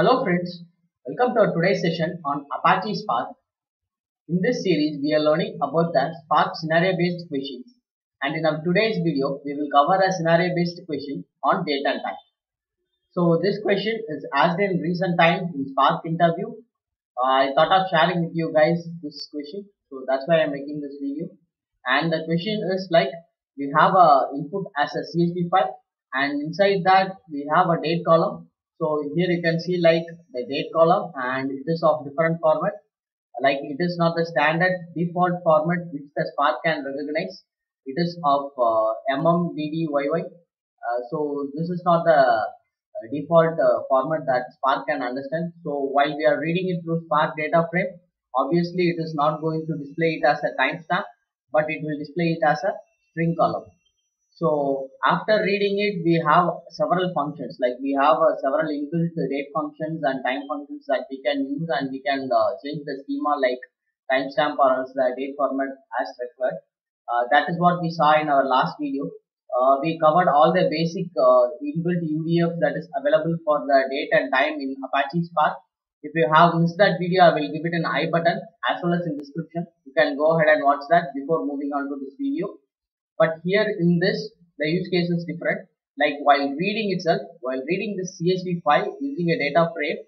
Hello friends, welcome to our today's session on Apache Spark. In this series, we are learning about the Spark scenario-based questions. And in our today's video, we will cover a scenario-based question on date and time. So this question is asked in recent times in Spark interview. I thought of sharing with you guys this question. So that's why I'm making this video. And the question is like, we have a input as a CSV file and inside that we have a date column so here you can see like the date column and it is of different format. Like it is not the standard default format which the spark can recognize. It is of uh, mmddyy uh, so this is not the uh, default uh, format that spark can understand. So while we are reading it through spark data frame obviously it is not going to display it as a timestamp but it will display it as a string column so after reading it, we have several functions like we have uh, several inbuilt date functions and time functions that we can use and we can uh, change the schema like timestamp or else the date format as required. Uh, that is what we saw in our last video. Uh, we covered all the basic uh, inbuilt UDF that is available for the date and time in Apache Spark. If you have missed that video, I will give it an I button as well as in description. You can go ahead and watch that before moving on to this video but here in this the use case is different. Like while reading itself while reading the csv file using a data frame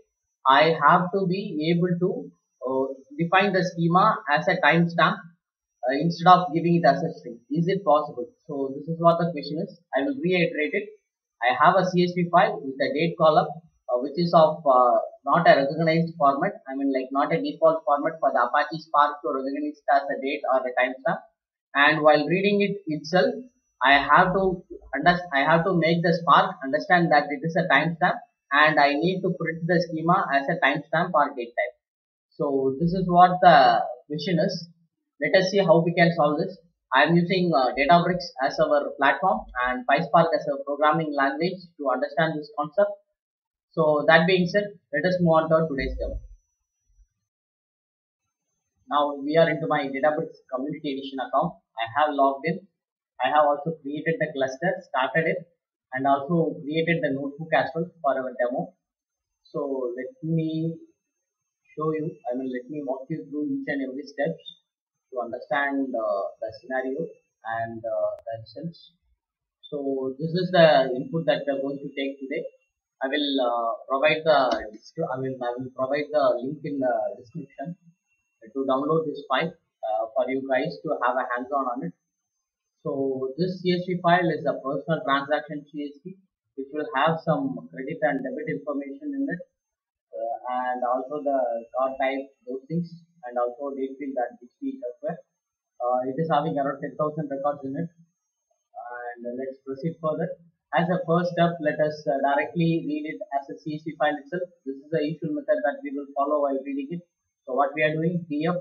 i have to be able to uh, define the schema as a timestamp uh, instead of giving it as a string. Is it possible? So this is what the question is. I will reiterate it. I have a csv file with a date column uh, which is of uh, not a recognized format. I mean like not a default format for the apache spark to recognize it as a date or a timestamp and while reading it itself I have to understand I have to make the spark understand that it is a timestamp and I need to print the schema as a timestamp or date type. So this is what the question is. Let us see how we can solve this. I am using uh, Databricks as our platform and PySpark as a programming language to understand this concept. So that being said, let us move on to today's demo. Now we are into my Databricks Community Edition account. I have logged in. I have also created the cluster, started it, and also created the notebook as well for our demo. So let me show you, I mean let me walk you through each and every steps to understand uh, the scenario and uh, the results. So this is the input that we are going to take today. I will uh, provide the I will I will provide the link in the description to download this file uh, for you guys to have a hands-on on it. So this CSV file is a personal transaction CSV which will have some credit and debit information in it uh, and also the card type those things and also date field that which we require. Uh, it is having around 10,000 records in it and let's proceed further. As a first step, let us uh, directly read it as a CSV file itself. This is the usual method that we will follow while reading it. So what we are doing, df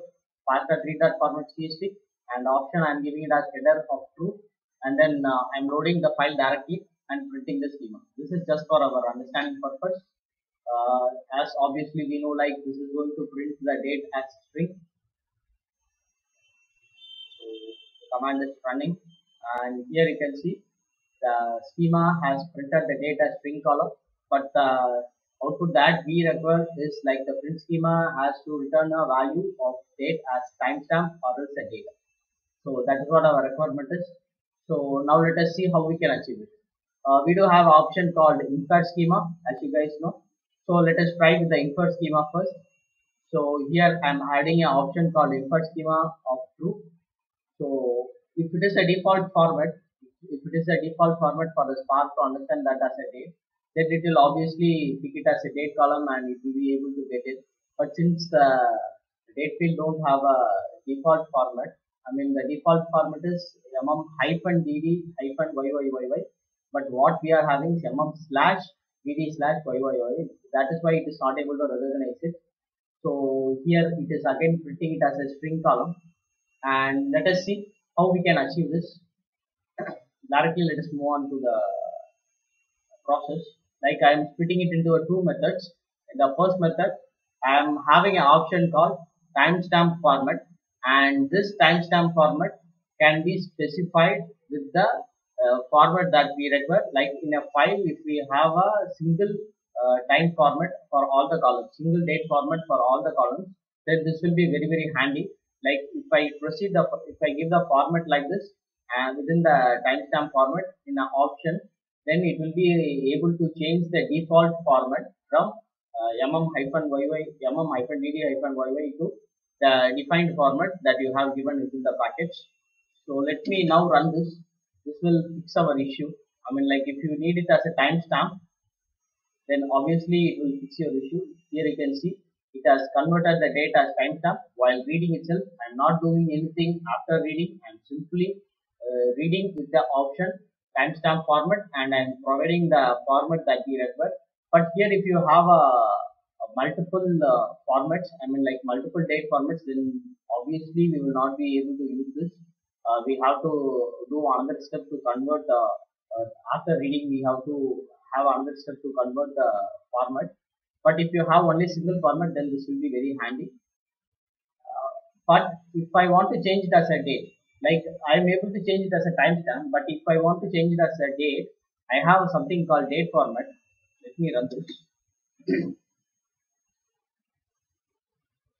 path.read.format CSV and option I am giving it as header of true and then uh, I am loading the file directly and printing the schema. This is just for our understanding purpose. Uh, as obviously we know like this is going to print the date as string. So the command is running and here you can see the schema has printed the date as string column but the output that we require is like the print schema has to return a value of date as timestamp or else a date. So that is what our requirement is. So now let us see how we can achieve it. Uh, we do have option called infer schema as you guys know. So let us try with the infer schema first. So here I am adding an option called infer schema of true. So if it is a default format, if it is a default format for the Spark to understand that as a date, then it will obviously pick it as a date column and it will be able to get it. But since the date field don't have a default format, I mean the default format is mm hyphen dd hyphen yyyy. But what we are having is mm slash dd slash yyyy. That is why it is not able to recognize it. So here it is again printing it as a string column. And let us see how we can achieve this. Directly let us move on to the process like I am splitting it into two methods. In the first method, I am having an option called timestamp format and this timestamp format can be specified with the uh, format that we require like in a file if we have a single uh, time format for all the columns, single date format for all the columns, then this will be very very handy. Like if I proceed the if I give the format like this and within the timestamp format in the option, then it will be able to change the default format from uh, mm hyphen yy mm hyphen dd hyphen yy to the defined format that you have given within the package. So let me now run this. This will fix our issue. I mean like if you need it as a timestamp, then obviously it will fix your issue. Here you can see it has converted the date as timestamp while reading itself. I am not doing anything after reading. I am simply uh, reading with the option timestamp format and I am providing the format that we require. But here if you have a, a multiple uh, formats, I mean like multiple date formats, then obviously we will not be able to use this. Uh, we have to do another step to convert the, uh, after reading we have to have another step to convert the format. But if you have only single format, then this will be very handy. Uh, but if I want to change it as a date, like I am able to change it as a timestamp, but if I want to change it as a date, I have something called date format. Let me run this.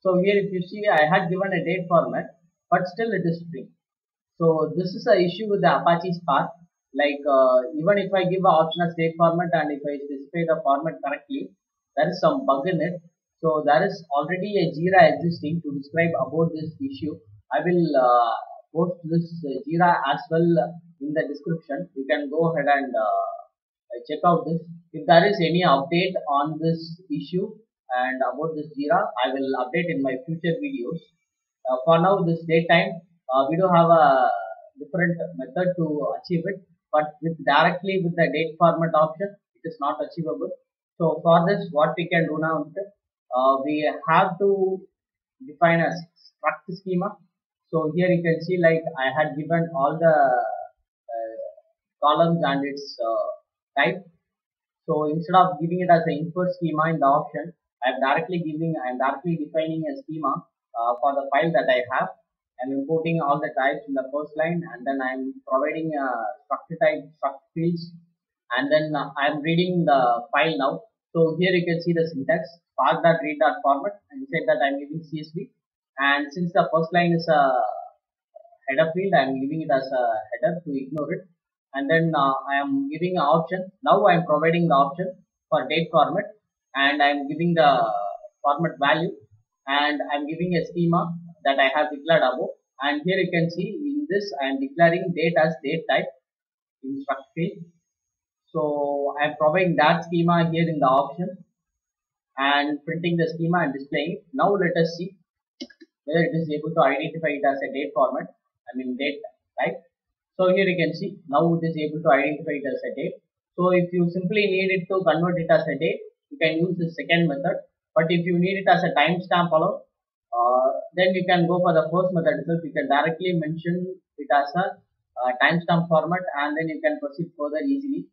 so here if you see I had given a date format, but still it is string. So this is a issue with the Apache Spark. Like uh, even if I give an option as date format and if I specify the format correctly, there is some bug in it. So there is already a Jira existing to describe about this issue. I will uh, post this Jira as well in the description. You can go ahead and uh, check out this. If there is any update on this issue and about this Jira, I will update in my future videos. Uh, for now, this date time, uh, we do have a different method to achieve it, but with directly with the date format option, it is not achievable. So for this, what we can do now is uh, we have to define a struct schema. So here you can see like I had given all the uh, columns and its uh, type. So instead of giving it as an import schema in the option, I am directly giving, I am directly defining a schema uh, for the file that I have. I'm importing all the types in the first line and then I'm providing a structure type struct fields and then uh, I'm reading the file now. So here you can see the syntax spark.read.format and inside that I'm giving CSV and since the first line is a header field I'm giving it as a header to ignore it and then uh, I am giving an option. Now I am providing the option for date format and I am giving the format value and I am giving a schema that I have declared above and here you can see in this I am declaring date as date type in struct field. So I am providing that schema here in the option and printing the schema and displaying it. Now let us see whether it is able to identify it as a date format, I mean date type. So here you can see now it is able to identify it as a date. So if you simply need it to convert it as a date, you can use the second method. But if you need it as a timestamp alone, uh, then you can go for the first method itself. You can directly mention it as a uh, timestamp format and then you can proceed further easily.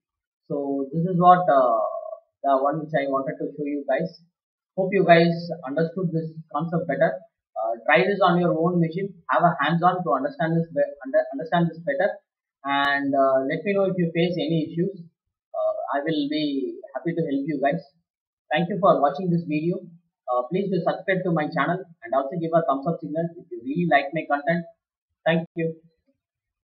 So this is what uh, the one which I wanted to show you guys. Hope you guys understood this concept better. Try this on your own machine. Have a hands-on to understand this under, understand this better. And uh, let me know if you face any issues. Uh, I will be happy to help you guys. Thank you for watching this video. Uh, please do subscribe to my channel and also give a thumbs up signal if you really like my content. Thank you.